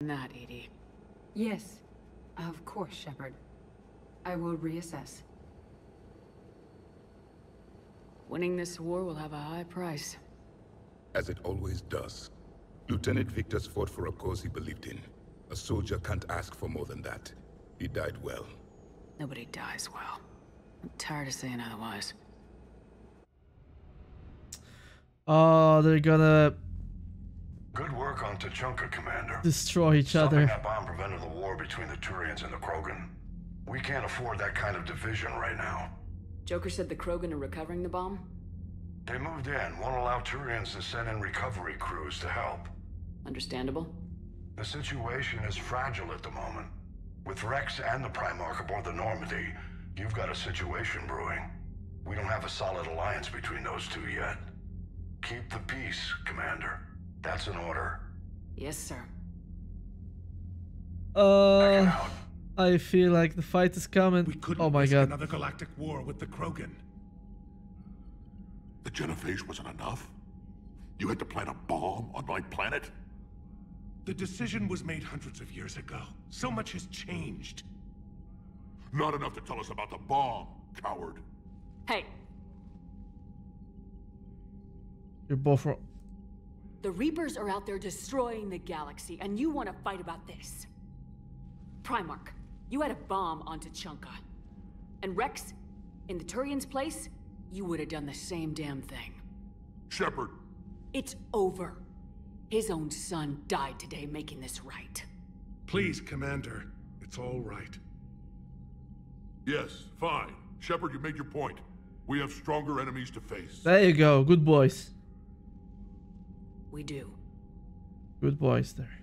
that, EDI. Yes, of course, Shepard. I will reassess. Winning this war will have a high price. As it always does. Lieutenant Victus fought for a cause he believed in. A soldier can't ask for more than that. He died well. Nobody dies well. I'm tired of saying otherwise. Oh, they're gonna Good work on Tuchanka, Commander. destroy each Stopping other. that bomb prevented the war between the Turians and the Krogan. We can't afford that kind of division right now. Joker said the Krogan are recovering the bomb? They moved in, won't allow Turians to send in recovery crews to help. Understandable. The situation is fragile at the moment. With Rex and the Primarch aboard the Normandy, you've got a situation brewing. We don't have a solid alliance between those two yet. Keep the peace, Commander. That's an order. Yes, sir. Uh. I feel like the fight is coming. We couldn't Oh my god. another galactic war with the Krogan. The Genophage wasn't enough? You had to plant a bomb on my planet? The decision was made hundreds of years ago. So much has changed. Not enough to tell us about the bomb, coward. Hey, You're both wrong. The Reapers are out there destroying the galaxy, and you want to fight about this. Primarch, you had a bomb on Tuchanka. And Rex, in the Turian's place, you would have done the same damn thing. Shepard, It's over. His own son died today making this right. Please, Commander. It's all right. yes, fine. Shepard, you made your point. We have stronger enemies to face. There you go. Good boys. We do. Good boys there.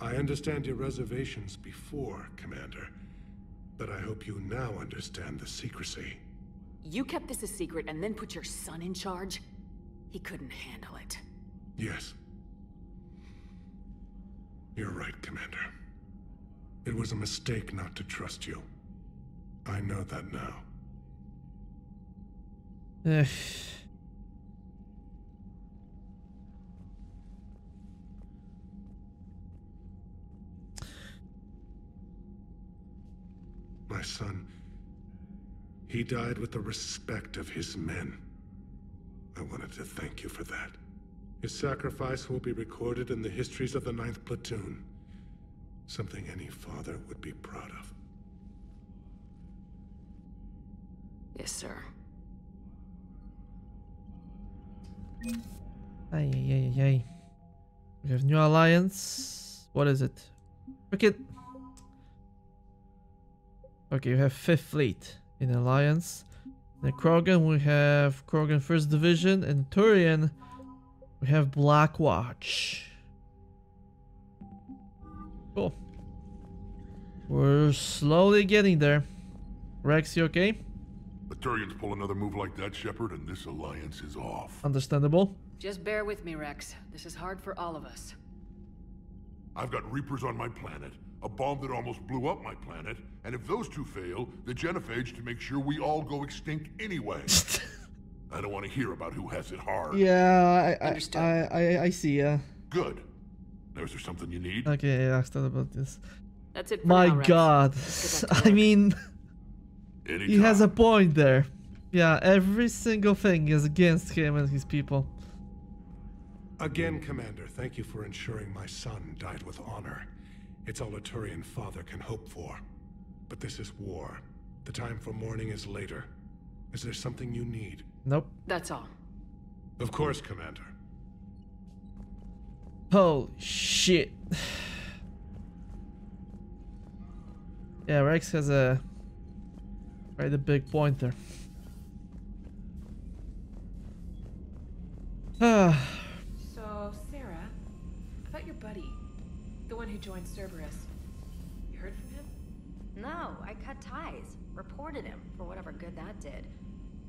I understand your reservations before, Commander. But I hope you now understand the secrecy. You kept this a secret and then put your son in charge? He couldn't handle it. Yes. You're right, Commander. It was a mistake not to trust you. I know that now. Eh. My son, he died with the respect of his men. I wanted to thank you for that. His sacrifice will be recorded in the histories of the Ninth Platoon. Something any father would be proud of. Yes, sir. Ay, ay, ay, ay. We have new alliance. What is it? Cricket. Okay, we have Fifth Fleet in alliance. The Krogan, we have Krogan First Division, and Turian, we have Black Watch. Cool. We're slowly getting there. Rex, you okay? The Turians pull another move like that, Shepard, and this alliance is off. Understandable. Just bear with me, Rex. This is hard for all of us. I've got Reapers on my planet, a bomb that almost blew up my planet, and if those two fail, the Genophage to make sure we all go extinct anyway. I don't want to hear about who has it hard. Yeah, I, Understood. I, I, I see. Yeah. Good. Now, is there something you need? Okay, I asked about this. That's it for My now, God, Let's get back to I mean, Anytime. he has a point there. Yeah, every single thing is against him and his people. Again, Commander, thank you for ensuring my son died with honor. It's all a Turian father can hope for. But this is war. The time for mourning is later. Is there something you need? Nope. That's all. Of course, Commander. Holy shit. Yeah, Rex has a quite the big point there. So, Sarah, about your buddy, the one who joined Cerberus. You heard from him? No, I cut ties. Reported him for whatever good that did.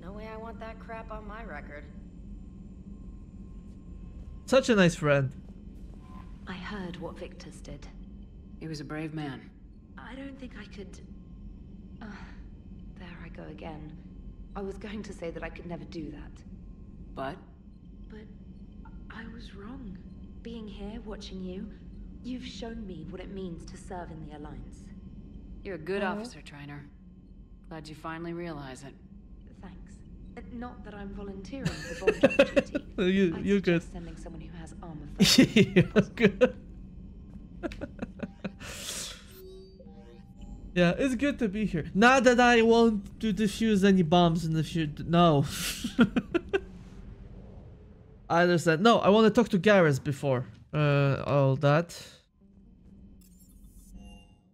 No way I want that crap on my record. such a nice friend. I heard what Victus did. He was a brave man. I don't think I could. Uh, there I go again. I was going to say that I could never do that. But But I was wrong? Being here, watching you, you've shown me what it means to serve in the Alliance. You're a good Oh. officer, Traynor. Glad you finally realize it. Thanks. Uh, Not that I'm volunteering for bomb drop duty. You- I'd you're good. sending someone who has armor first. You're good. Yeah, it's good to be here. Not that I want to defuse any bombs in the future. No. I understand. No, I want to talk to Garrus before uh, all that.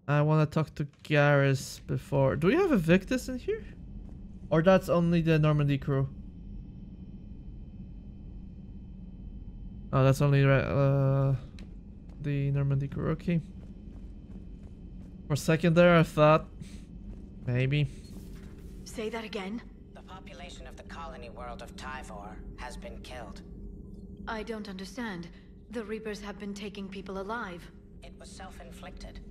I want to talk to Garrus before. Do we have a Victus in here? Or that's only the Normandy crew? Oh, that's only uh, the Normandy crew. Okay. For a second there, I thought maybe. Say that again? The population of the colony world of Tyvor has been killed. I don't understand. The Reapers have been taking people alive. It was self-inflicted.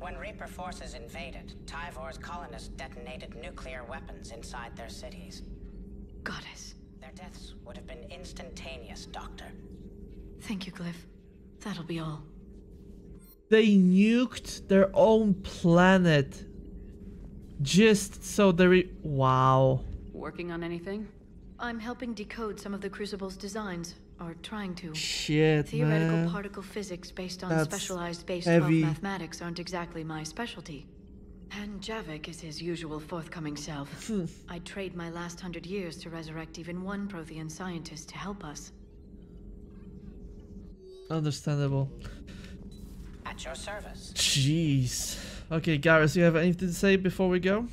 When Reaper forces invaded, Tyvor's colonists detonated nuclear weapons inside their cities. Goddess. Their deaths would have been instantaneous, Doctor. Thank you, Glyph. That'll be all. They nuked their own planet. Just so they re- Wow. Working on anything? I'm helping decode some of the Crucible's designs, or trying to. Shit, Theoretical man. particle physics based on That's specialized base heavy. 12 mathematics aren't exactly my specialty. And Javik is his usual forthcoming self. Hmm. I'd trade my last hundred years to resurrect even one Prothean scientist to help us. Understandable. At your service. Jeez. Okay, Garrus, you have anything to say before we go?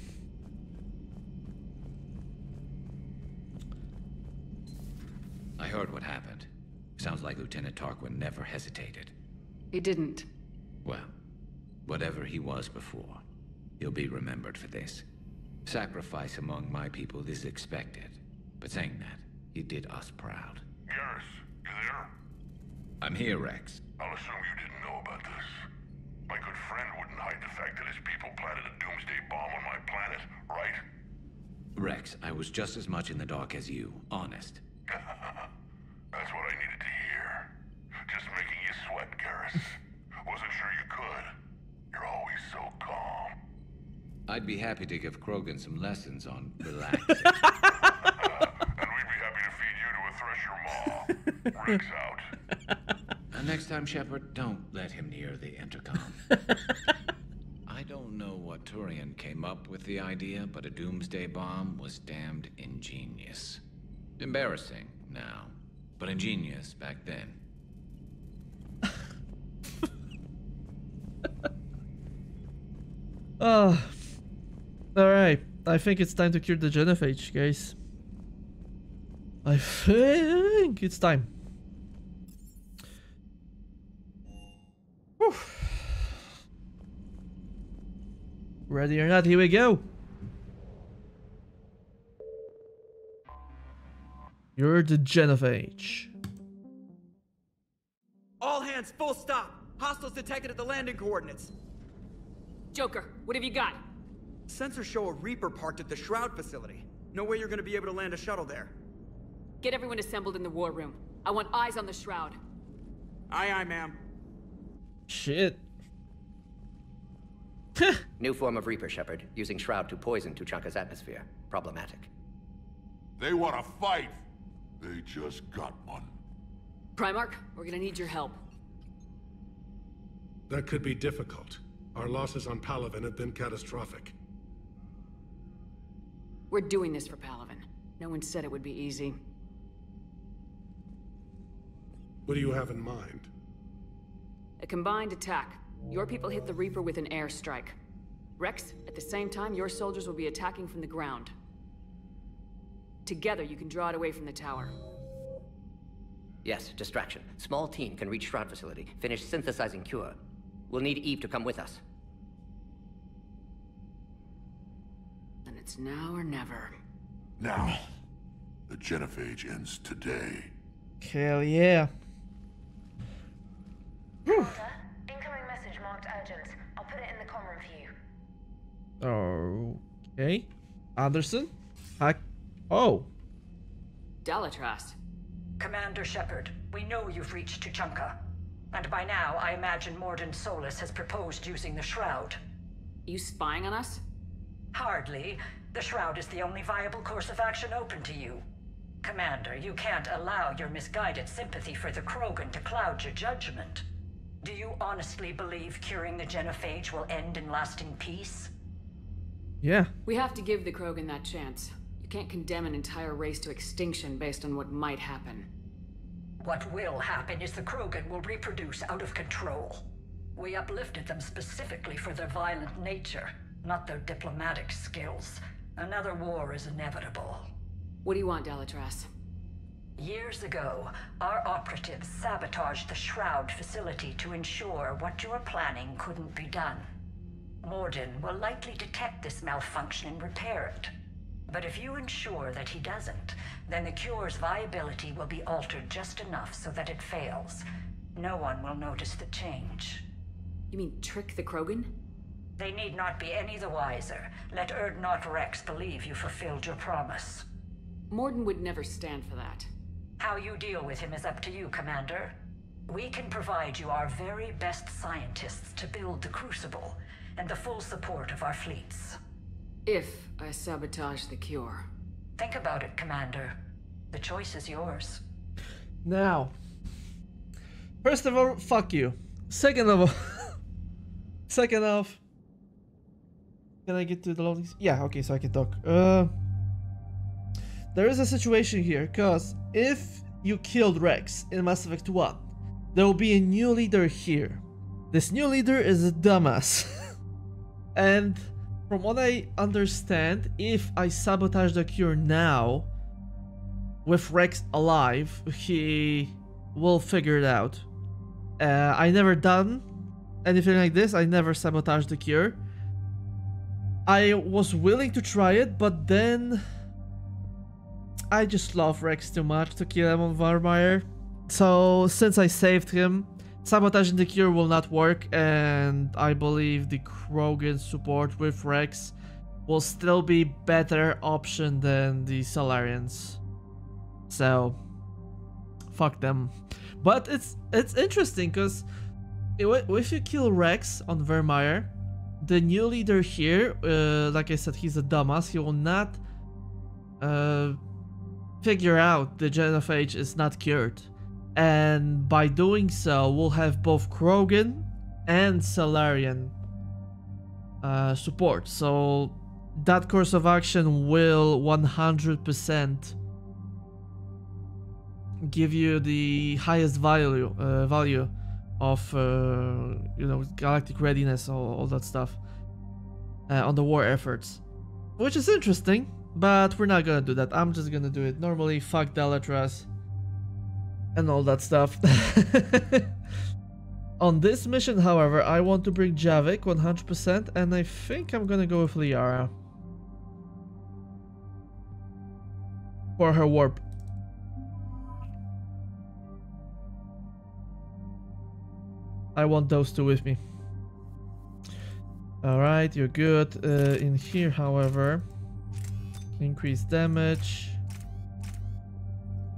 I heard what happened. Sounds like Lieutenant Tarquin never hesitated. He didn't. Well, whatever he was before, he'll be remembered for this. Sacrifice among my people is expected. But saying that, he did us proud. Garrus, you there? I'm here, Rex. I'll assume you didn't know about this. My good friend wouldn't hide the fact that his people planted a doomsday bomb on my planet, right? Rex, I was just as much in the dark as you, honest. That's what I needed to hear. Just making you sweat, Garrus. Wasn't sure you could. You're always so calm. I'd be happy to give Krogan some lessons on relaxing. And we'd be happy to feed you to a thresher maw. Rex out. And next time, Shepard, don't let him near the intercom. I don't know what Turian came up with the idea, but a doomsday bomb was damned ingenious. Embarrassing now, but ingenious back then. Ah. Oh. Alright. I think it's time to cure the genophage, guys. I think it's time. Whew. Ready or not, here we go. You're the genophage. All hands, full stop. Hostiles detected at the landing coordinates. Joker, what have you got? Sensors show a Reaper parked at the Shroud facility. No way you're gonna be able to land a shuttle there. Get everyone assembled in the war room. I want eyes on the shroud. Aye, aye, ma'am. Shit. New form of Reaper, Shepard, using Shroud to poison Tuchanka's atmosphere. Problematic. They want to fight. They just got one. Primarch, we're gonna need your help. That could be difficult. Our losses on Palaven have been catastrophic. We're doing this for Palaven. No one said it would be easy. What do you have in mind? A combined attack. Your people hit the Reaper with an airstrike. Rex, at the same time, your soldiers will be attacking from the ground. Together, you can draw it away from the tower. Yes, distraction. Small team can reach Shroud facility, finish synthesizing cure. We'll need Eve to come with us. Then it's now or never. Now, the genophage ends today. Hell yeah. Delta, incoming message marked urgent. I'll put it in the comm room for you. Okay. Anderson? Hack. Oh. Dalatrass. Commander Shepard, we know you've reached Tuchanka. And by now, I imagine Mordin Solus has proposed using the Shroud. You spying on us? Hardly. The Shroud is the only viable course of action open to you. Commander, you can't allow your misguided sympathy for the Krogan to cloud your judgment. Do you honestly believe curing the genophage will end in lasting peace? Yeah. We have to give the Krogan that chance. You can't condemn an entire race to extinction based on what might happen. What will happen is the Krogan will reproduce out of control. We uplifted them specifically for their violent nature, not their diplomatic skills. Another war is inevitable. What do you want, Dalatrass? Years ago, our operatives sabotaged the Shroud facility to ensure what you were planning couldn't be done. Mordin will likely detect this malfunction and repair it. But if you ensure that he doesn't, then the cure's viability will be altered just enough so that it fails. No one will notice the change. You mean trick the Krogan? They need not be any the wiser. Let Urdnot Rex believe you fulfilled your promise. Mordin would never stand for that. How you deal with him is up to you, Commander. We can provide you our very best scientists to build the Crucible, and the full support of our fleets. If I sabotage the cure. Think about it, Commander. The choice is yours. Now, first of all, fuck you. Second of all, second off, can I get to the loading? Yeah, okay, so I can talk. Uh, there is a situation here, cause if you killed Rex in Mass Effect 1, there will be a new leader here. This new leader is a dumbass. and from what I understand, if I sabotage the cure now, with Rex alive, he will figure it out. Uh, I never done anything like this. I never sabotaged the cure. I was willing to try it, but then I just love Rex too much to kill him on Virmire. So since I saved him, sabotaging the cure will not work, and I believe the Krogan support with Rex will still be better option than the Salarians. So fuck them. But it's it's interesting because if you kill Rex on Virmire, the new leader here, uh, like I said, he's a dumbass. He will not uh, figure out the genophage is not cured. And by doing so, we'll have both Krogan and Salarian uh, support. So that course of action will 100% give you the highest value uh, value of uh, you know galactic readiness all, all that stuff uh, on the war efforts which is interesting but we're not gonna do that. I'm just gonna do it normally. Fuck Dalatrass and all that stuff. On this mission however i want to bring Javik 100% and i think i'm gonna go with liara. For her warp. I want those two with me. Alright, you're good. Uh, in here, however, increase damage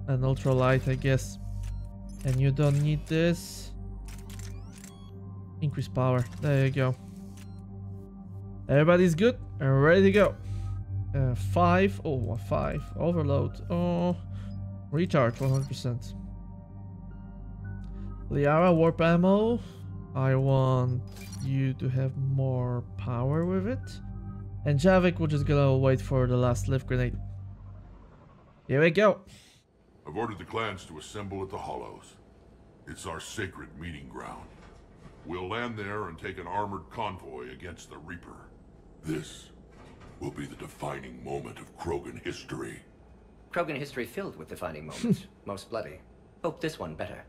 and ultra light, I guess. And you don't need this. Increase power. There you go. Everybody's good and ready to go. Uh, five. Oh, five. Overload. Oh, recharge 100%. Liara warp ammo. I want you to have more power with it. And Javik, we're just gonna wait for the last lift grenade. Here we go. I've ordered the clans to assemble at the Hollows. It's our sacred meeting ground. We'll land there and take an armored convoy against the Reaper. This will be the defining moment of Krogan history. Krogan history filled with defining moments. Most bloody. Hope this one better.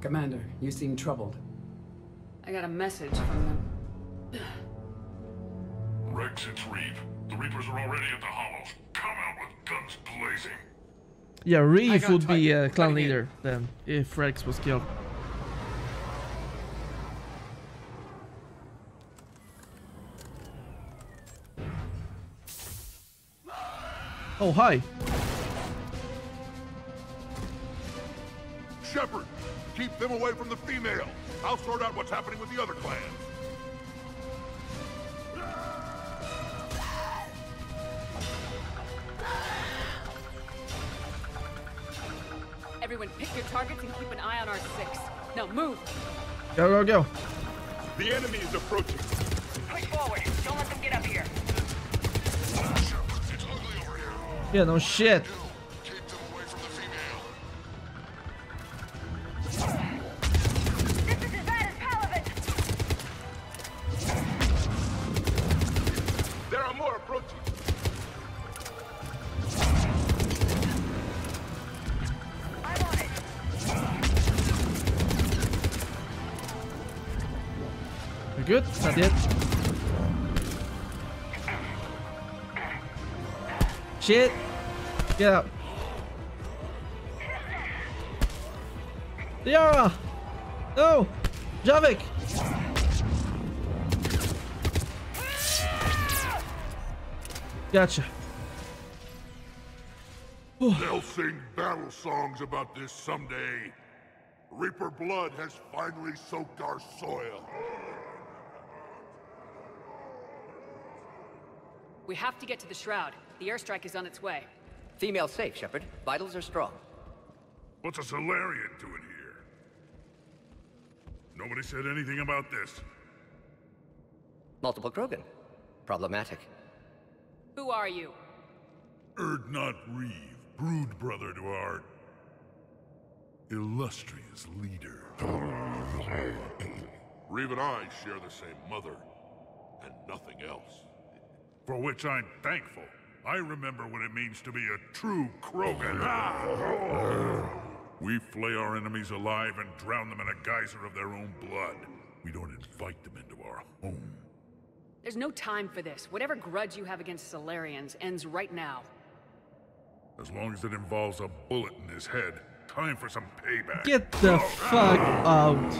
Commander, you seem troubled. I got a message from them. Rex, it's Wreav. The Reapers are already at the Hollows. Come out with guns blazing. Yeah, Wreav would be uh, clan leader then, if Rex was killed. Oh, hi. Shepard, keep them away from the female. I'll sort out what's happening with the other clans. Everyone pick your targets and keep an eye on our six. Now move! Go, go, go. The enemy is approaching. Push forward. Don't let them get up here. Yeah, no shit. Shit. Get out. Liara! No! Javik! Gotcha. They'll sing battle songs about this someday. Reaper blood has finally soaked our soil. We have to get to the Shroud. The airstrike is on its way. Female safe, Shepard. Vitals are strong. What's a Salarian doing here? Nobody said anything about this. Multiple Krogan. Problematic. Who are you? Urdnot Wreav, brood brother to our illustrious leader. Wreav and I share the same mother, and nothing else. For which I'm thankful. I remember what it means to be a true Krogan. we flay our enemies alive and drown them in a geyser of their own blood. We don't invite them into our home. There's no time for this. Whatever grudge you have against Salarians ends right now. As long as it involves a bullet in his head, time for some payback. Get the fuck oh, out.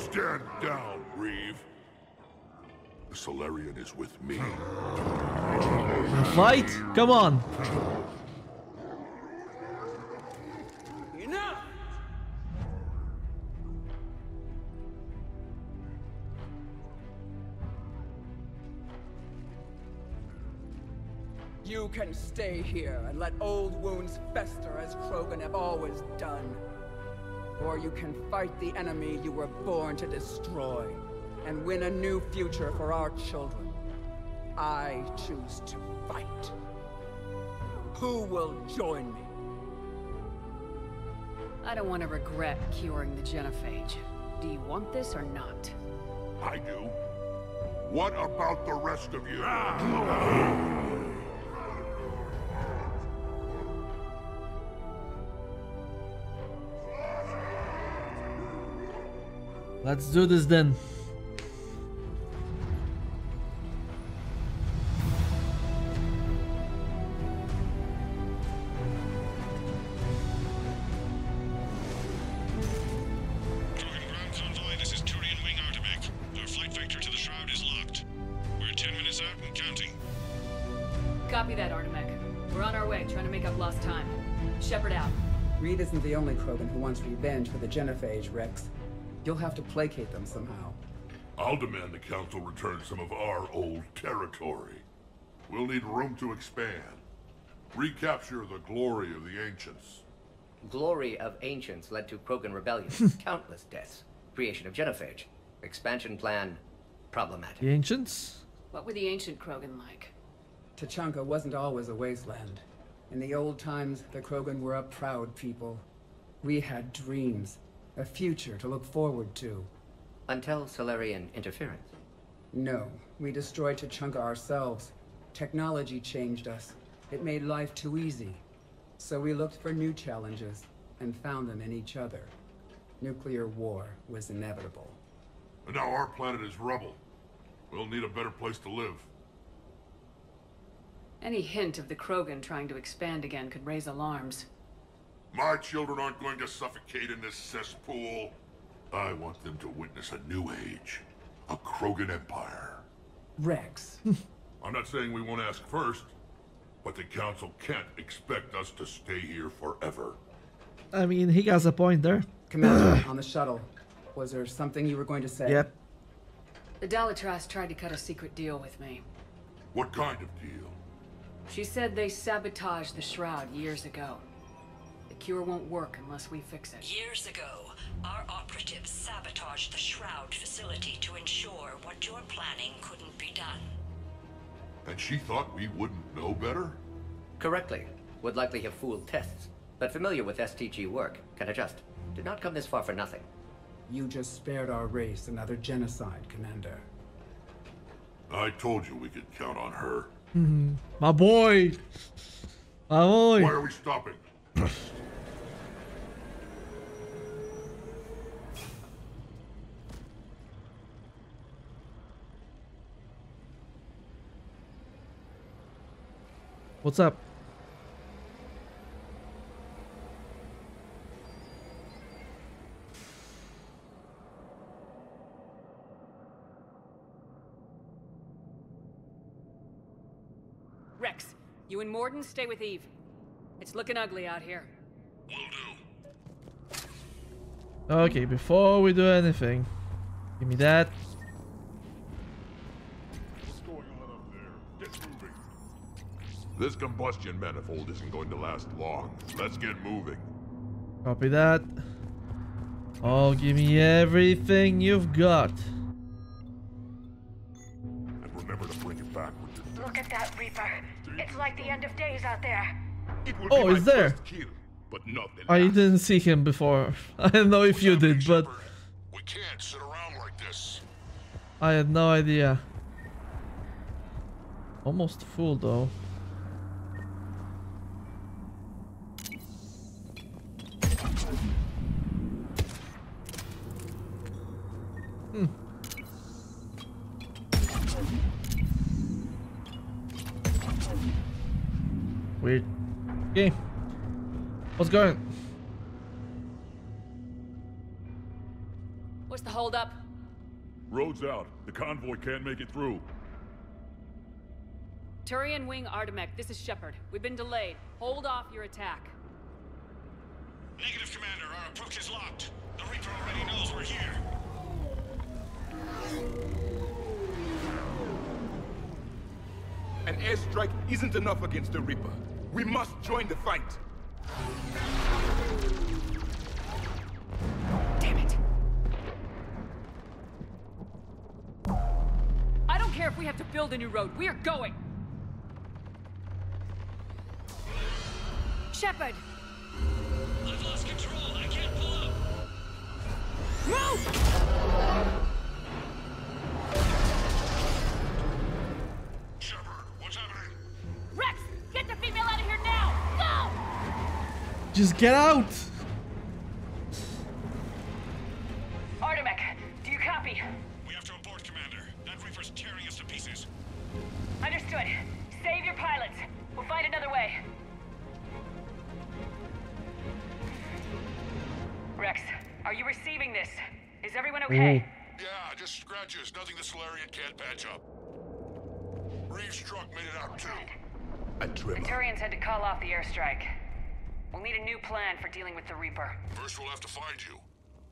Stand down, Wreav. The Salarian is with me. Fight? Come on. Enough! You can stay here and let old wounds fester as Krogan have always done. Or you can fight the enemy you were born to destroy and win a new future for our children. I choose to fight. Who will join me? I don't want to regret curing the genophage. Do you want this or not? I do. What about the rest of you? Let's do this then. Reed isn't the only Krogan who wants revenge for the Genophage, Rex. You'll have to placate them somehow. I'll demand the Council return some of our old territory. We'll need room to expand. Recapture the glory of the Ancients. Glory of Ancients led to Krogan rebellion. Countless deaths. Creation of Genophage. Expansion plan, problematic. The ancients? What were the ancient Krogan like? Tuchanka wasn't always a wasteland. In the old times, the Krogan were a proud people. We had dreams, a future to look forward to. Until Salarian interference. No, we destroyed Tuchanka ourselves. Technology changed us. It made life too easy. So we looked for new challenges, and found them in each other. Nuclear war was inevitable. And now our planet is rubble. We'll need a better place to live. Any hint of the Krogan trying to expand again could raise alarms. My children aren't going to suffocate in this cesspool. I want them to witness a new age. A Krogan Empire. Rex. I'm not saying we won't ask first, but the Council can't expect us to stay here forever. I mean, he has a point there. Commander, on the shuttle. Was there something you were going to say? Yep. The Dalatrass tried to cut a secret deal with me. What kind of deal? She said they sabotaged the Shroud years ago. The cure won't work unless we fix it. Years ago, our operatives sabotaged the Shroud facility to ensure what you're planning couldn't be done. And she thought we wouldn't know better? Correctly. Would likely have fooled tests. But familiar with STG work, can adjust. Did not come this far for nothing. You just spared our race another genocide, Commander. I told you we could count on her. Mhm. My boy. My boy. Why are we stopping? What's up? Rex, you and Mordin stay with Eve. It's looking ugly out here. Okay, before we do anything, give me that. What's going on up there? Get moving. This combustion manifold isn't going to last long. Let's get moving. Copy that. Oh, give me everything you've got. It's like the end of days out there. Oh, it's there. Kill, but not the I didn't see him before. I don't know if you did, but We can't sit around like this. I had no idea. Almost full though. Hmm. Weird. Okay. What's going? What's the holdup? Road's out. The convoy can't make it through. Turian Wing Artemek, this is Shepard. We've been delayed. Hold off your attack. Negative, Commander. Our approach is locked. The Reaper already knows we're here. An airstrike isn't enough against the Reaper. We must join the fight. Damn it. I don't care if we have to build a new road. We are going. Shepard! I've lost control. I can't pull up. Move! Just get out! Artemek, do you copy? We have to abort, Commander. That Reaper's tearing us to pieces. Understood. Save your pilots. We'll find another way. Rex, are you receiving this? Is everyone okay? Mm. Yeah, just scratches. Nothing the Salarian can't patch up. Wreav's truck made it out too. A The Turians had to call off the airstrike. We'll need a new plan for dealing with the Reaper. First, we'll have to find you.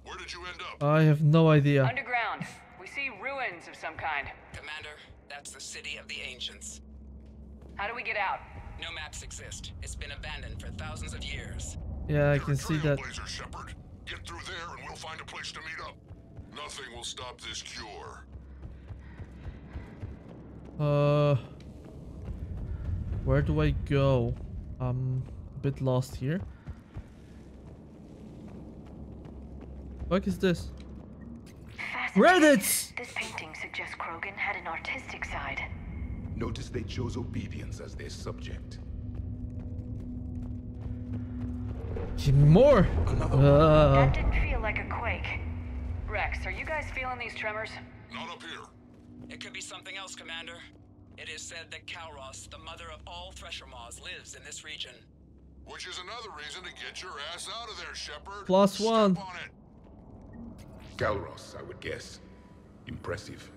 Where did you end up? I have no idea. Underground. We see ruins of some kind. Commander, that's the city of the ancients. How do we get out? No maps exist. It's been abandoned for thousands of years. Yeah, I can see that. Trailblazer, Shepard. Get through there and we'll find a place to meet up. Nothing will stop this cure. Uh, where do I go? I'm a bit lost here. What is this? Reddits! This painting suggests Krogan had an artistic side. Notice they chose obedience as their subject. Give me more. Uh, That didn't feel like a quake. Rex, are you guys feeling these tremors? Not up here. It could be something else, Commander. It is said that Kalros, the mother of all Thresher Maws, lives in this region. Which is another reason to get your ass out of there, Shepard. Plus one. On Kalros, I would guess. Impressive.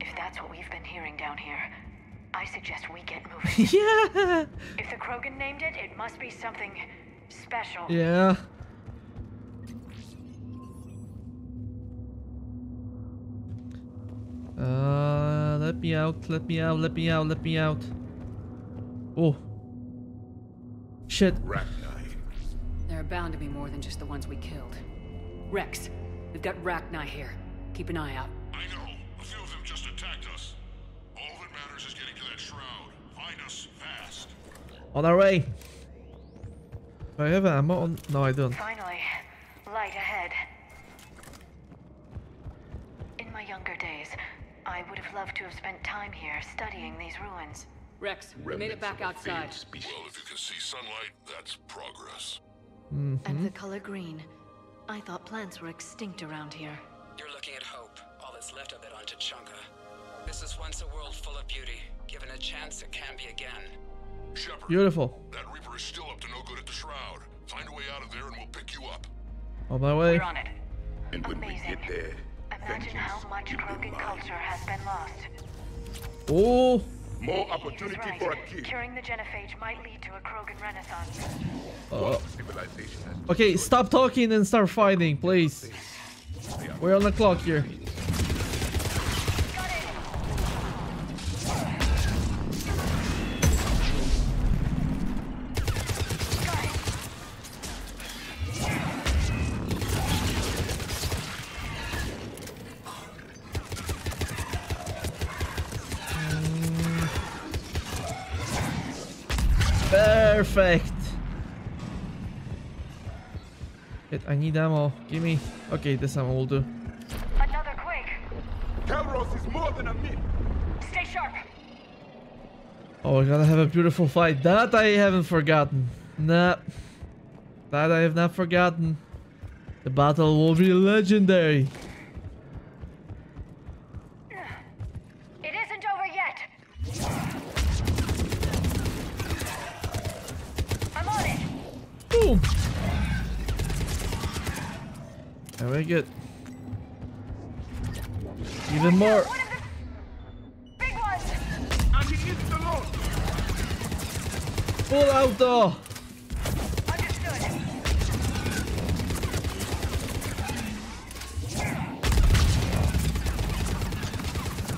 If that's what we've been hearing down here, I suggest we get moving. yeah. If the Krogan named it, it must be something special. Yeah. Uh, let me out, let me out, let me out, let me out. Oh. Shit. There are bound to be more than just the ones we killed. Rex, we've got Rachni here. Keep an eye out. I know. A few of them just attacked us. All that matters is getting to that shroud. Find us fast. On our way. Do I have ammo on? No, I don't. Finally, light ahead. In my younger days, I would have loved to have spent time here studying these ruins. Rex, we made it back outside. Well, if you can see sunlight, that's progress. Mm-hmm. And the color green. I thought plants were extinct around here. You're looking at hope, all that's left of it on Tuchanka. This is once a world full of beauty. Given a chance, it can be again. Shepard, Beautiful. that Reaper is still up to no good at the shroud. Find a way out of there and we'll pick you up. On my way. We're on it. And when we get there, Imagine how much Krogan culture has been lost. Oh. More opportunity right. for a kid. Curing the genophage might lead to a Krogan renaissance. Uh, okay, stop talking and start fighting, please. We're on the clock here. Perfect. Wait, I need ammo. Give me. Okay, this ammo will do. Another quake. Kalros is more than a myth. Stay sharp. Oh, we're gonna have a beautiful fight. That I haven't forgotten. Nah. That I have not forgotten. The battle will be legendary. It isn't over yet. I'm on it. Boom. Very good. Even more. Big ones. And he is the Lord. Full auto.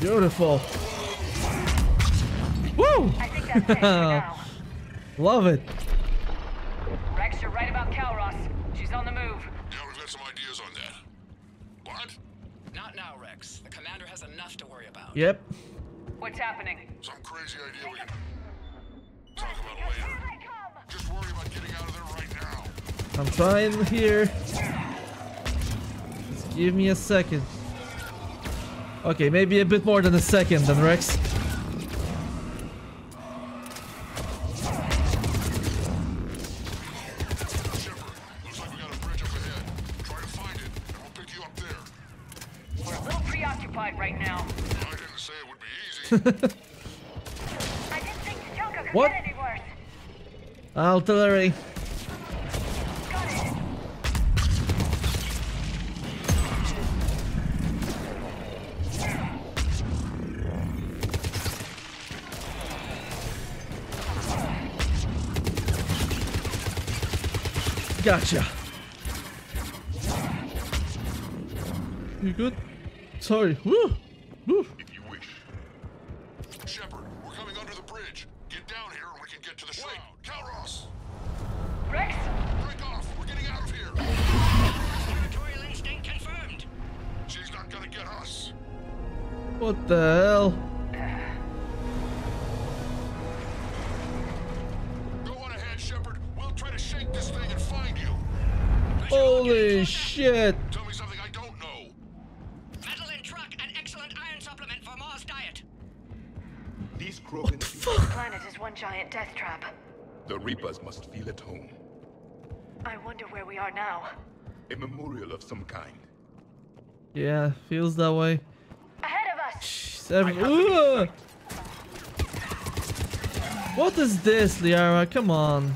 Beautiful. Woo! I think that's it for now. Love it. Rex, you're right about Kalros. She's on the move. Yeah, we've got some ideas on that. What? Not now, Rex. The commander has enough to worry about. Yep. What's happening? Some crazy idea we can talk about later. Just worry about getting out of there right now. I'm trying here. Just give me a second. Okay, maybe a bit more than a second then Rex. What? Artillery. Gotcha. You good? Sorry. Woo! These Krogan This planet is one giant death trap. The Reapers must feel at home. I wonder where we are now. A memorial of some kind. Yeah, feels that way. Ahead of us. Seven. What is this, Liara? Come on.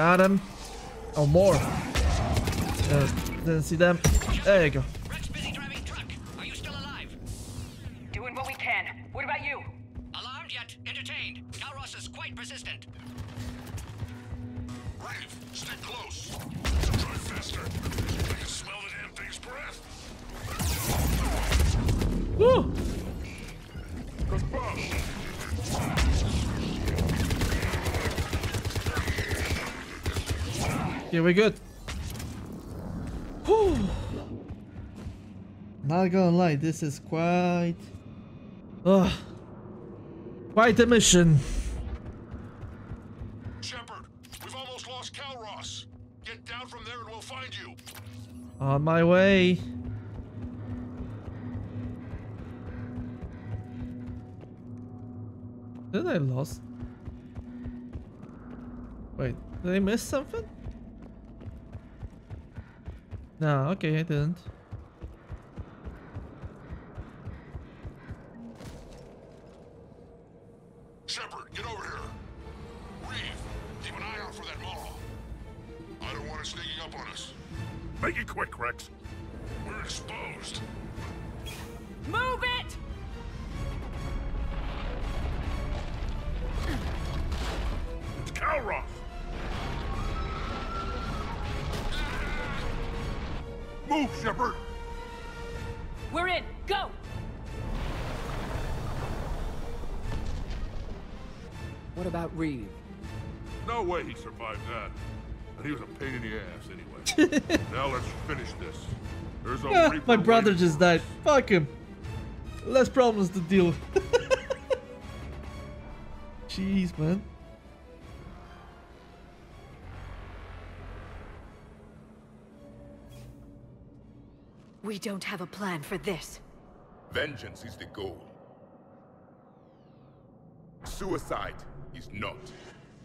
Got him. Oh, more. Uh, didn't see them. There you go. Yeah, we're good. Whew. Not gonna lie, this is quite... Quite a mission. Shepard, we've almost lost Kalros. Get down from there and we'll find you. On my way. Did I lost? Wait, did I miss something? No, okay, I didn't. Shepard, get over here. Wreav, keep an eye out for that Maw. I don't want it sneaking up on us. Make it quick, Wrex. We're exposed. Move it! Way survived that. And he was a pain in the ass anyway. now let's finish this. There's a Ah, Reaper my brother just for died. Fuck him. Less problems to deal with. Jeez, man. We don't have a plan for this. Vengeance is the goal. Suicide is not.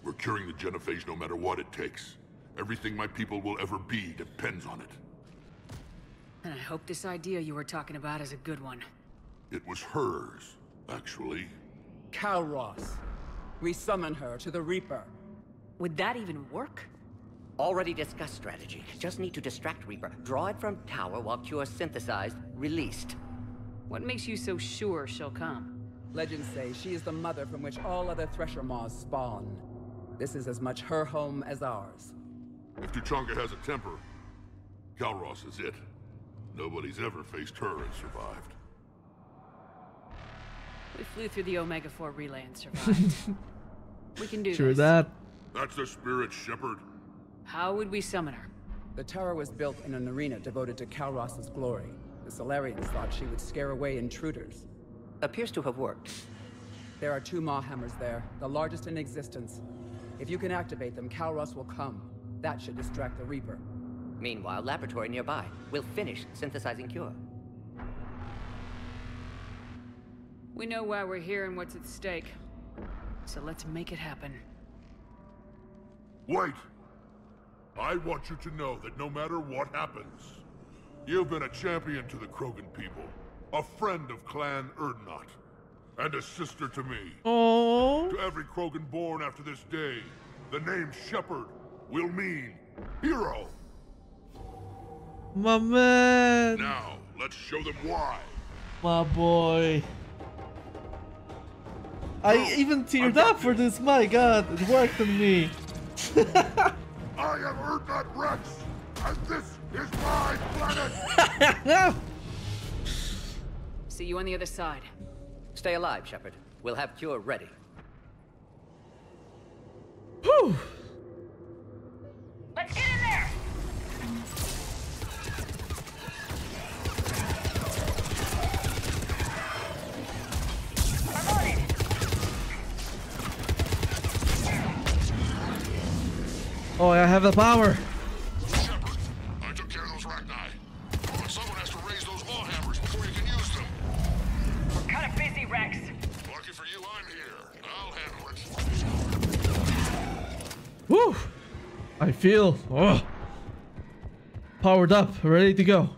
We're curing the genophage no matter what it takes. Everything my people will ever be depends on it. And I hope this idea you were talking about is a good one. It was hers, actually. Kalros. We summon her to the Reaper. Would that even work? Already discussed strategy. Just need to distract Reaper. Draw it from tower while Cure synthesized, released. What makes you so sure she'll come? Legends say she is the mother from which all other Thresher Maws spawn. This is as much her home as ours. If Tuchanka has a temper, Kalros is it. Nobody's ever faced her and survived. We flew through the Omega-4 relay and survived. we can do True this. that. That's the spirit, Shepard. How would we summon her? The tower was built in an arena devoted to Kalros's glory. The Salarians thought she would scare away intruders. Appears to have worked. There are two Maw hammers there, the largest in existence. If you can activate them, Kalros will come. That should distract the Reaper. Meanwhile, laboratory nearby. We'll finish synthesizing Cure. We know why we're here and what's at stake. So let's make it happen. Wait! I want you to know that no matter what happens, you've been a champion to the Krogan people, a friend of Clan Urdnot, and a sister to me. Oh. To every Krogan born after this day, the name Shepard will mean hero. My man. Now, let's show them why. My boy. I even teared up for this. My god, it worked on me. I am Urdnot Wrex, and this is my planet! See you on the other side. Stay alive, Shepard. We'll have Cure ready. Whew. Let's get in there! I'm on it! Oh, I have the power. It. Whew. I feel oh, powered up, ready to go.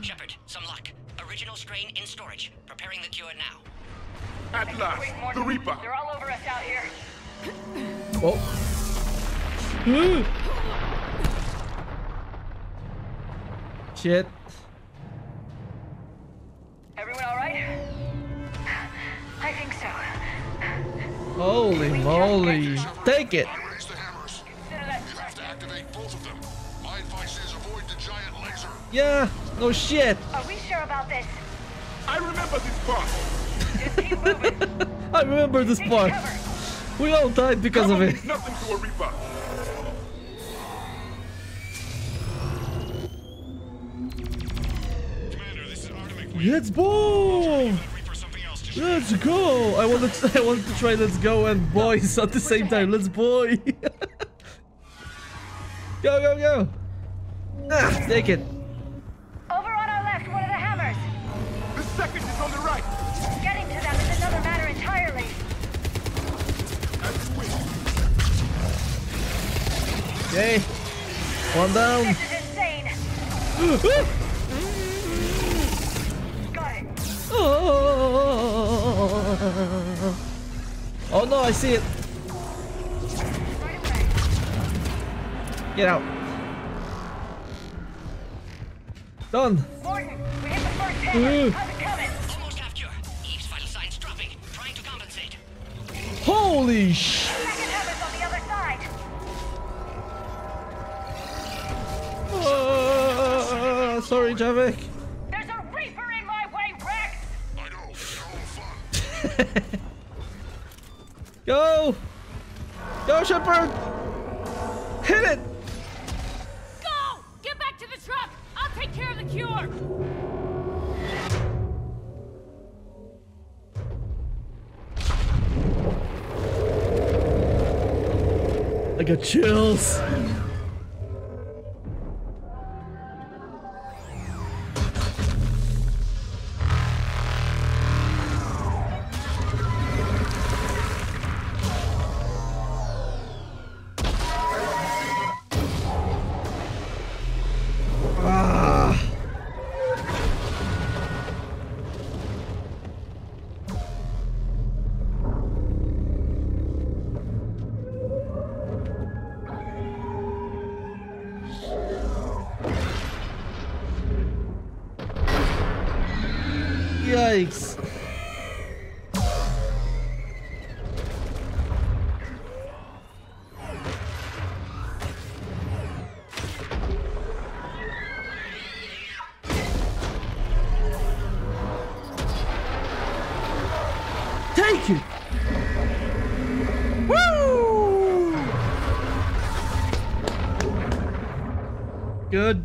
Shepard, some luck. Original strain in storage. Preparing the cure now. At last, the Reaper. They're all over us out here. Oh. Shit. Take it. Yeah, no shit. Are we sure about this? I remember this part. I remember this part. We all died because of it. Nothing to a Reaper. Let's go! Let's go! I wanted to, I wanted to try let's go and boys at the same time. Let's boy! go, go, go! Ah, take it. Over on our left, one of the hammers. The second is on the right. Getting to them is another matter entirely. Okay. One down. This is insane. no, I see it. Get out. Done. Mordin, we hit the first hammer. How's it coming? Almost half cure. Eve's vital signs dropping. Trying to compensate. Holy sh! Second hammer's on the other side. Uh, sorry, Javik. There's a reaper in my way, Wrex. Go! Go, Shepard! Hit it! Go! Get back to the truck! I'll take care of the cure! I got chills.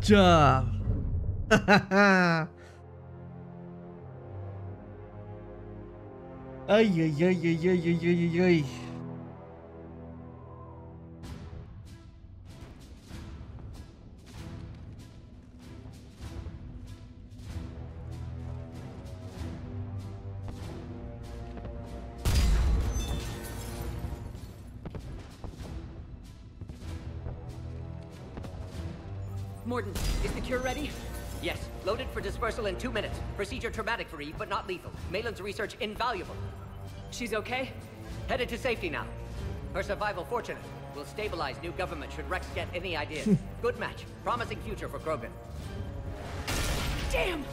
job. Ай-яй-яй-яй-яй-яй-яй-яй. Mordin, is the cure ready? Yes, loaded for dispersal in two minutes. Procedure traumatic for Eve, but not lethal. Maelon's research invaluable. She's okay? Headed to safety now. Her survival fortunate. Will stabilize new government should Wrex get any ideas. Good match. Promising future for Krogan. Damn!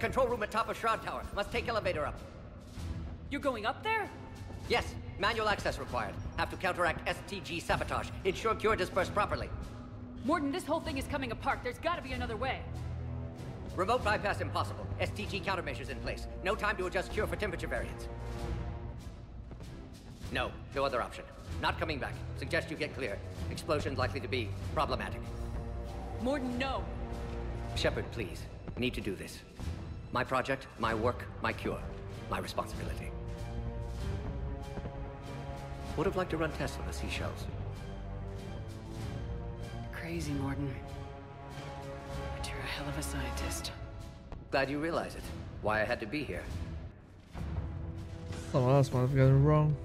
Control room at top of Shroud Tower. Must take elevator up. You're going up there? Yes, manual access required. Have to counteract STG sabotage. Ensure cure dispersed properly. Mordin, this whole thing is coming apart. There's gotta be another way. Remote bypass impossible. STG countermeasures in place. No time to adjust cure for temperature variance. No, no other option. Not coming back. Suggest you get clear. Explosion likely to be problematic. Mordin, no. Shepard, please. Need to do this. My project, my work, my cure. My responsibility. Would have liked to run tests on the seashells. Crazy, Mordin. But you're a hell of a scientist. Glad you realize it. Why I had to be here. Someone else might have gotten it wrong.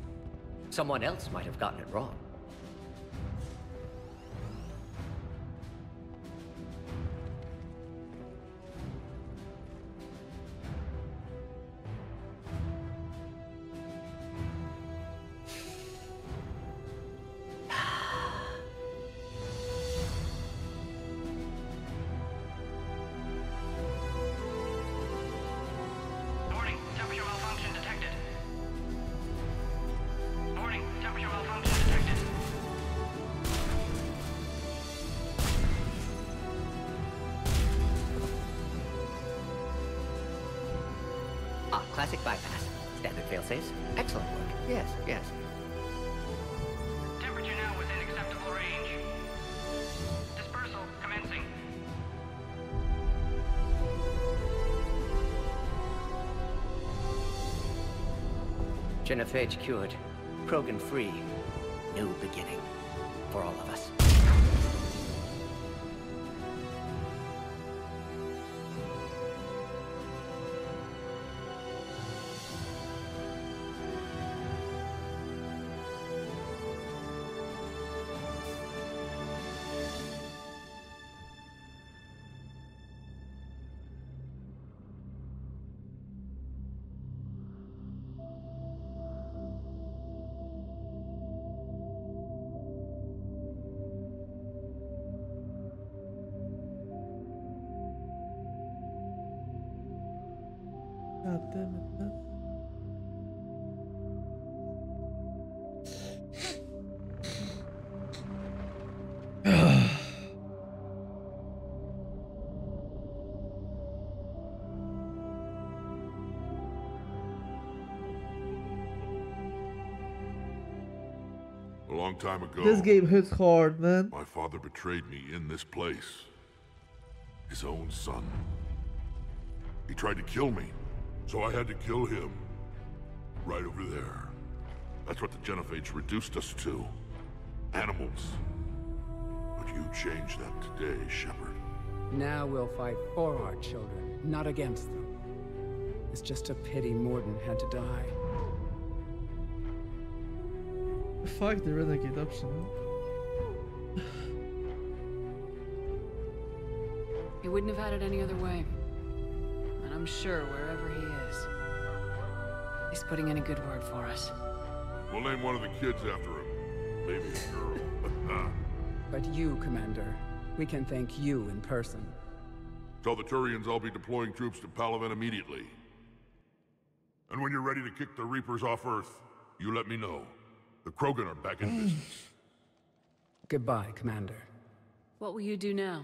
Someone else might have gotten it wrong. Classic bypass. Standard fail failsafes. Excellent work. Yes, yes. Temperature now within acceptable range. Dispersal commencing. Genophage cured. Krogan free. New beginning. For all of us. Long time ago, This game hits hard, man. my father betrayed me in this place. His own son. He tried to kill me, so I had to kill him. Right over there. That's what the Genophage reduced us to. Animals. But you changed that today, Shepard. Now we'll fight for our children, not against them. It's just a pity Mordin had to die. Fuck the renegade option. man. He wouldn't have had it any other way. And I'm sure wherever he is, he's putting in a good word for us. We'll name one of the kids after him. Maybe a girl. But you, Commander, we can thank you in person. Tell the Turians I'll be deploying troops to Palaven immediately. And when you're ready to kick the Reapers off Earth, you let me know. The Krogan are back in hmm. business. Goodbye, Commander. What will you do now?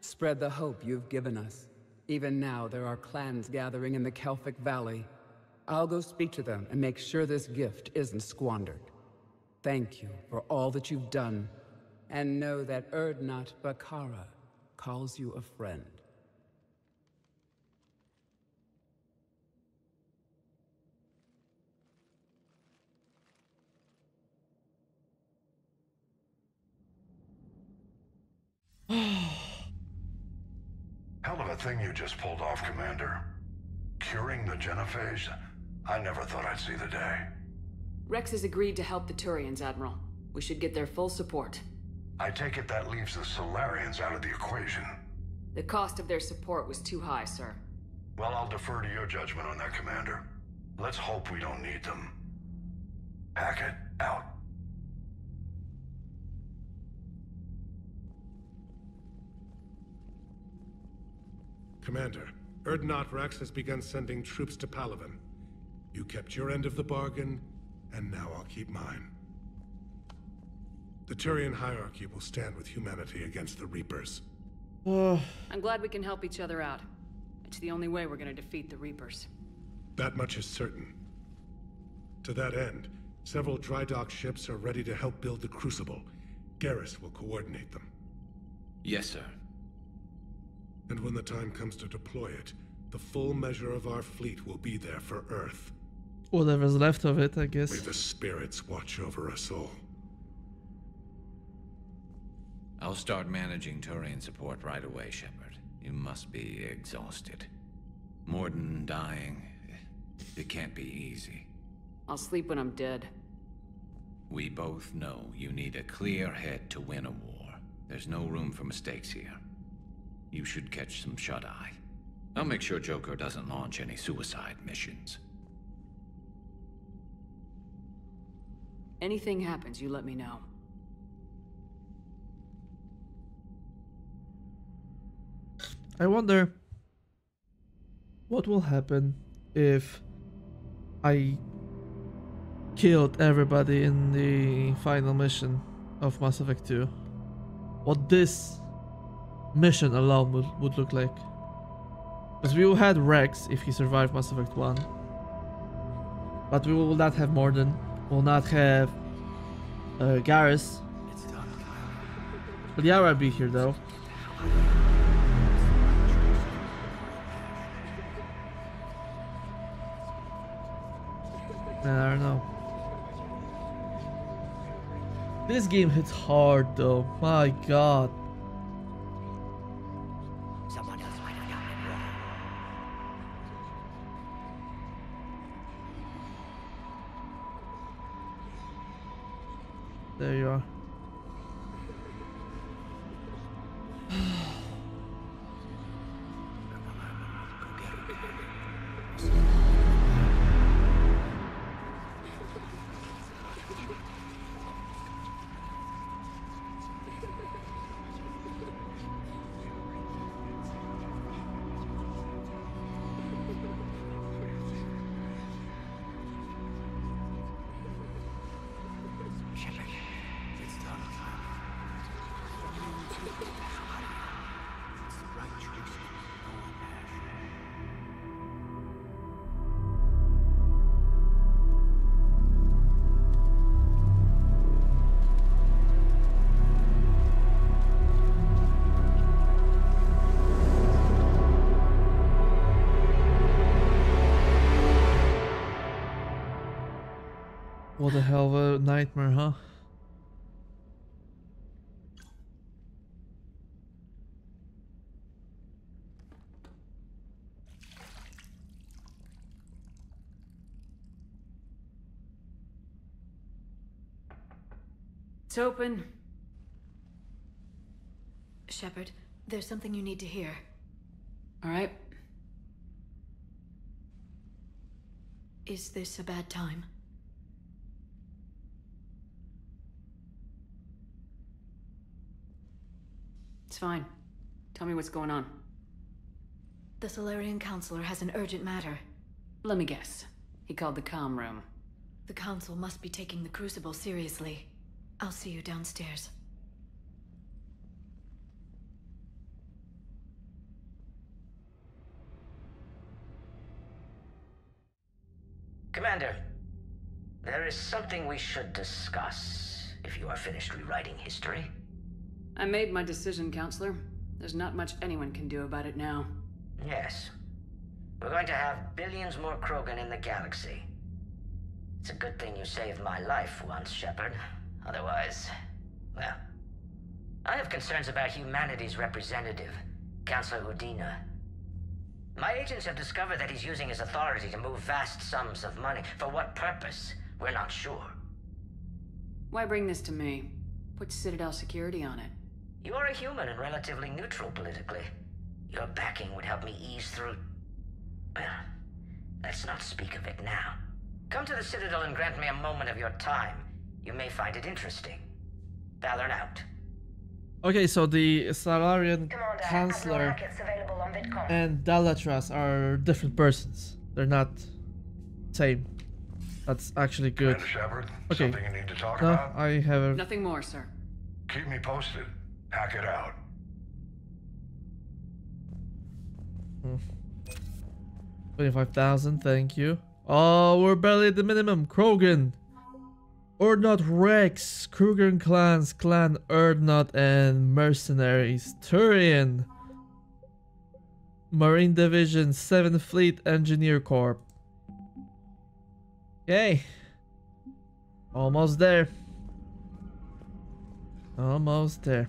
Spread the hope you've given us. Even now, there are clans gathering in the Kelphic Valley. I'll go speak to them and make sure this gift isn't squandered. Thank you for all that you've done, and know that Urdnot Bakara calls you a friend. Hell of a thing you just pulled off, Commander. Curing the genophage? I never thought I'd see the day. Wrex has agreed to help the Turians, Admiral. We should get their full support. I take it that leaves the Salarians out of the equation. The cost of their support was too high, sir. Well, I'll defer to your judgment on that, Commander. Let's hope we don't need them. Hackett, out. Commander, Urdnot Wrex has begun sending troops to Palaven. You kept your end of the bargain, and now I'll keep mine. The Turian hierarchy will stand with humanity against the Reapers. Oh, I'm glad we can help each other out. It's the only way we're gonna defeat the Reapers. That much is certain. To that end, several dry dock ships are ready to help build the Crucible. Garrus will coordinate them. Yes, sir. And when the time comes to deploy it, the full measure of our fleet will be there for Earth. whatever's left of it, I guess. May the spirits watch over us all. I'll start managing Turian support right away, Shepard. You must be exhausted. Mordin dying. It can't be easy. I'll sleep when I'm dead. We both know you need a clear head to win a war. There's no room for mistakes here. You should catch some shut-eye. I'll make sure Joker doesn't launch any suicide missions. Anything happens, you let me know. I wonder what will happen if I killed everybody in the final mission of Mass Effect 2. What this mission alone would, would look like. Because we will have Wrex if he survived Mass Effect 1. But we will not have Mordin. We'll not have uh, Garrus. Liara will be here though. Man, I don't know. This game hits hard though. My god. There you are. The hell of a nightmare, huh? It's open. Shepard, there's something you need to hear. All right. Is this a bad time? It's fine. Tell me what's going on. The Salarian Councilor has an urgent matter. Let me guess. He called the comm room. The Council must be taking the Crucible seriously. I'll see you downstairs. Commander, there is something we should discuss if you are finished rewriting history. I made my decision, Councilor. There's not much anyone can do about it now. Yes. We're going to have billions more Krogan in the galaxy. It's a good thing you saved my life once, Shepard. Otherwise, well. I have concerns about humanity's representative, Councilor Udina. My agents have discovered that he's using his authority to move vast sums of money. For what purpose? We're not sure. Why bring this to me? Put Citadel security on it. You are a human and relatively neutral politically. Your backing would help me ease through... Well, let's not speak of it now. Come to the Citadel and grant me a moment of your time. You may find it interesting. Valern out. Okay, so the Salarian Commander, Chancellor Admiral Hackett's available on Vidcom. and Dalatrass are different persons. They're not same. That's actually good. Shepard, Okay. something you need to talk No, about? I have a Nothing more, sir. Keep me posted. Hackett out. Twenty-five thousand, thank you. Oh, we're barely at the minimum. Krogan, Urdnot Wrex, Krogan clans, Clan Urdnot, and Mercenaries. Turian, Marine Division, 7th Fleet Engineer Corps. Okay. Almost there. Almost there.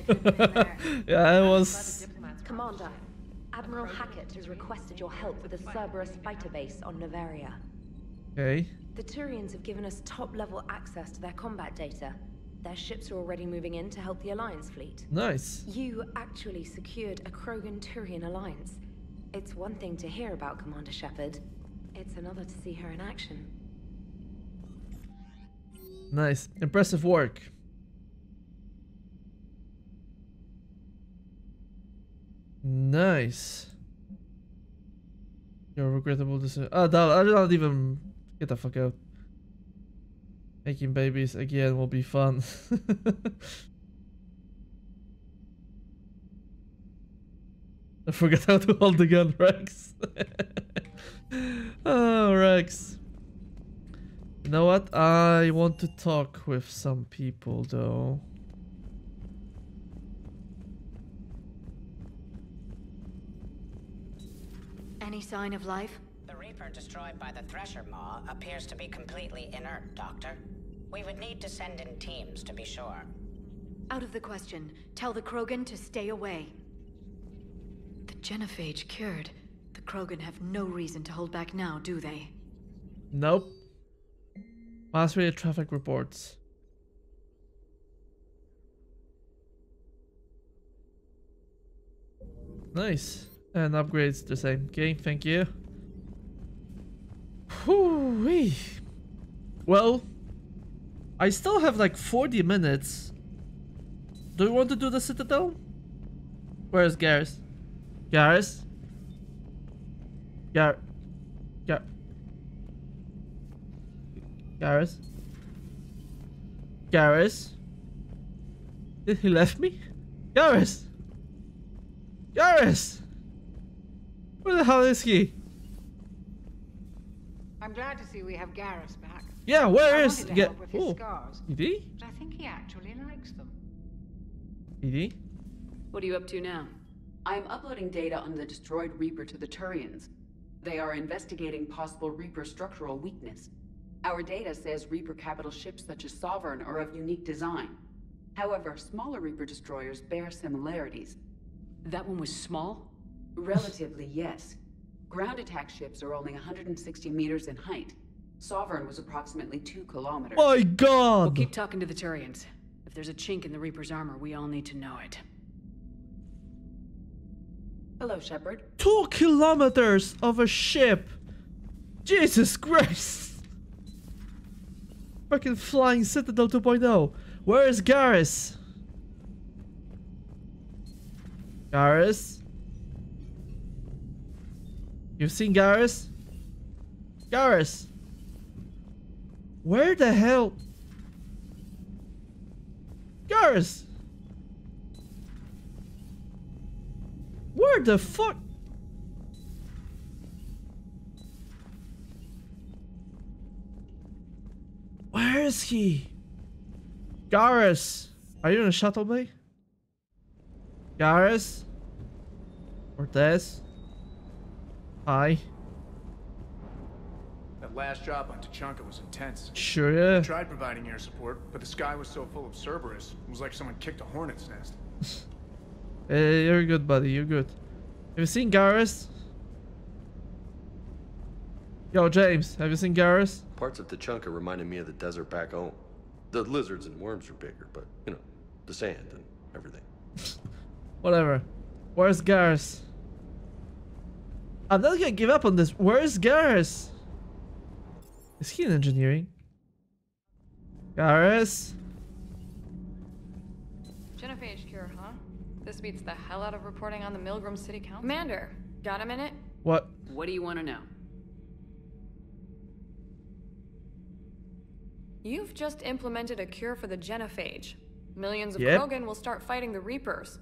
yeah, it was. Commander, Admiral Hackett has requested your help with the Cerberus fighter base on Novaria. Okay. The Turians have given us top-level access to their combat data. Their ships are already moving in to help the Alliance fleet. Nice. You actually secured a Krogan-Turian alliance. It's one thing to hear about Commander Shepard. It's another to see her in action. Nice. Impressive work. Nice. Your regrettable decision. Oh, that, I don't even get the fuck out. Making babies again will be fun. I forgot how to hold the gun, Wrex. oh, Wrex. You know what? I want to talk with some people, though. Any sign of life? The Reaper destroyed by the Thresher Maw appears to be completely inert, Doctor. We would need to send in teams to be sure. Out of the question. Tell the Krogan to stay away. The genophage cured. The Krogan have no reason to hold back now, do they? Nope. Mass radio traffic reports. Nice. And upgrades the same. Okay, thank you. Whew-wee. Well, I still have like 40 minutes. Do you want to do the Citadel? Where's Garrus? Garrus? Gar... Gar... Garrus? Garrus? Did he left me? Garrus! Garrus! Where the hell is he? I'm glad to see we have Garrus back. Yeah, where I is wanted to Ga- help with his oh, scars, EDI? but I think he actually likes them. EDI? What are you up to now? I am uploading data on the destroyed Reaper to the Turians. They are investigating possible Reaper structural weakness. Our data says Reaper capital ships such as Sovereign are of unique design. However, smaller Reaper destroyers bear similarities. That one was small? Relatively, yes. Ground attack ships are only 160 meters in height. Sovereign was approximately 2 kilometers. My god! We'll keep talking to the Turians. If there's a chink in the Reaper's armor, we all need to know it. Hello, Shepard. Two kilometers of a ship! Jesus Christ! Fucking flying Citadel 2.0. Where is Garrus? Garrus? You've seen Garrus? Garrus! Where the hell? Garrus! Where the fuck? Where is he? Garrus! Are you in a shuttle bay? Garrus? Cortez? Hi. That last job on Tuchanka was intense. Sure, yeah. I tried providing air support, but the sky was so full of Cerberus, it was like someone kicked a hornet's nest. Hey, eh, you're good, buddy. You're good. Have you seen Garrus? Yo, James, have you seen Garrus? Parts of Tuchanka reminded me of the desert back home. The lizards and worms are bigger, but, you know, the sand and everything. Whatever. Where's Garrus? I'm not gonna give up on this. Where's Garrus? Is he in engineering? Garrus? Genophage cure, huh? This beats the hell out of reporting on the Milgram City Council. Commander, got a minute? What? What do you want to know? You've just implemented a cure for the genophage. Millions of Yep. Krogan will start fighting the Reapers.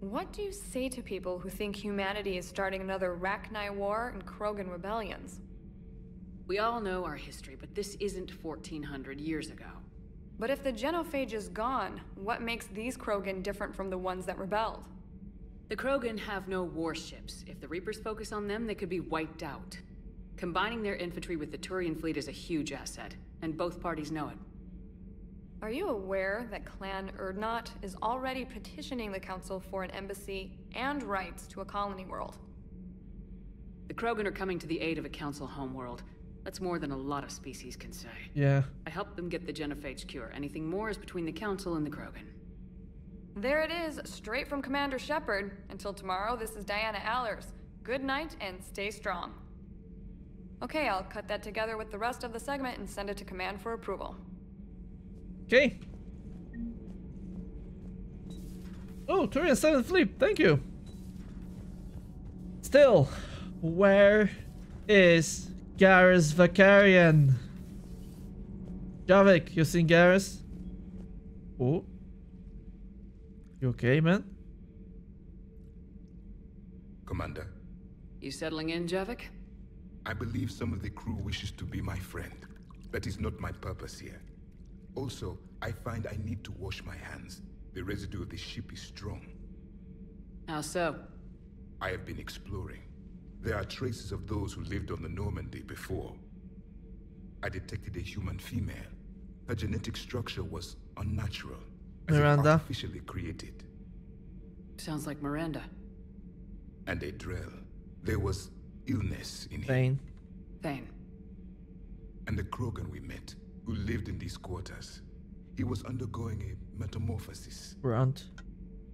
What do you say to people who think humanity is starting another Rachni War and Krogan rebellions? We all know our history, but this isn't 1400 years ago. But if the genophage is gone, what makes these Krogan different from the ones that rebelled? The Krogan have no warships. If the Reapers focus on them, they could be wiped out. Combining their infantry with the Turian fleet is a huge asset, and both parties know it. Are you aware that Clan Urdnot is already petitioning the Council for an embassy and rights to a colony world? The Krogan are coming to the aid of a Council homeworld. That's more than a lot of species can say. Yeah. I helped them get the genophage cure. Anything more is between the Council and the Krogan. There it is, straight from Commander Shepard. Until tomorrow, this is Diana Allers. Good night and stay strong. Okay, I'll cut that together with the rest of the segment and send it to Command for approval. Okay. Oh, Turian 7th Fleet, thank you. Still, where is Garrus Vakarian? Javik, you seen Garrus? Oh. You okay, man? Commander, You settling in, Javik? I believe some of the crew wishes to be my friend. That is not my purpose here. Also, I find I need to wash my hands. The residue of the ship is strong. How so? I have been exploring. There are traces of those who lived on the Normandy before. I detected a human female. Her genetic structure was unnatural. As if Miranda. artificially created. Sounds like Miranda. And a drell. There was illness in him. Thane. Thane. And the Krogan we met, who lived in these quarters. He was undergoing a metamorphosis. Brunt.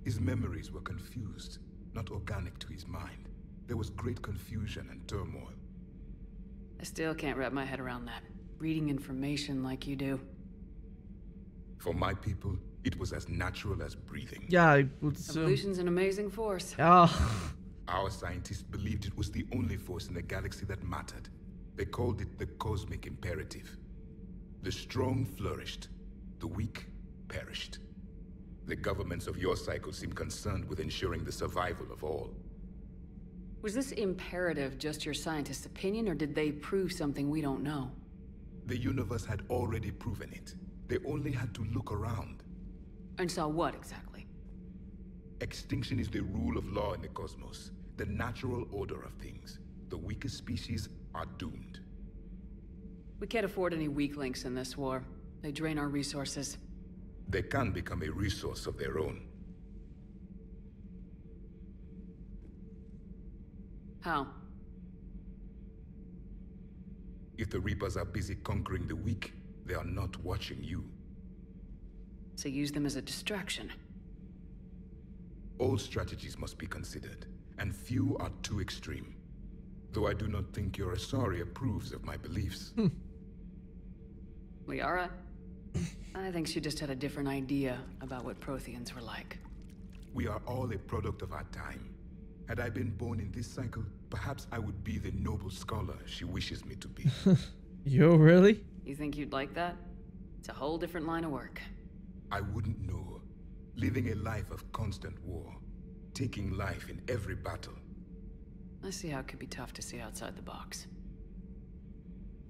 His memories were confused, not organic to his mind. There was great confusion and turmoil. I still can't wrap my head around that. Reading information like you do. For my people, it was as natural as breathing. Yeah, I would assume. Evolution's an amazing force. Yeah. Our scientists believed it was the only force in the galaxy that mattered. They called it the cosmic imperative. The strong flourished, the weak perished. The governments of your cycle seem concerned with ensuring the survival of all. Was this imperative just your scientist's opinion, or did they prove something we don't know? The universe had already proven it. They only had to look around. And saw what exactly? Extinction is the rule of law in the cosmos, the natural order of things. The weakest species are doomed. We can't afford any weak links in this war. They drain our resources. They can become a resource of their own. How? If the Reapers are busy conquering the weak, they are not watching you. So use them as a distraction. All strategies must be considered, and few are too extreme. Though I do not think your Asari approves of my beliefs. Hmm. Liara? I think she just had a different idea about what Protheans were like. We are all a product of our time. Had I been born in this cycle, perhaps I would be the noble scholar she wishes me to be. You really? You think you'd like that? It's a whole different line of work. I wouldn't know. Living a life of constant war. Taking life in every battle. I see how it could be tough to see outside the box.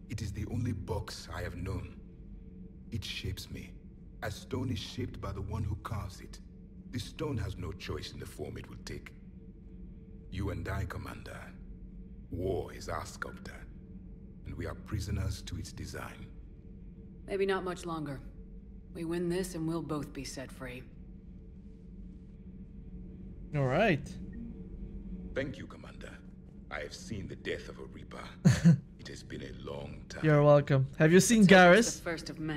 It is the only box I have known. It shapes me, as stone is shaped by the one who carves it. The stone has no choice in the form it will take. You and I, Commander. War is our sculptor, and we are prisoners to its design. Maybe not much longer. We win this and we'll both be set free. All right. Thank you, Commander. I have seen the death of a Reaper. it has been a long time. You're welcome. Have you seen Let's hope it's Garrus? the first of many.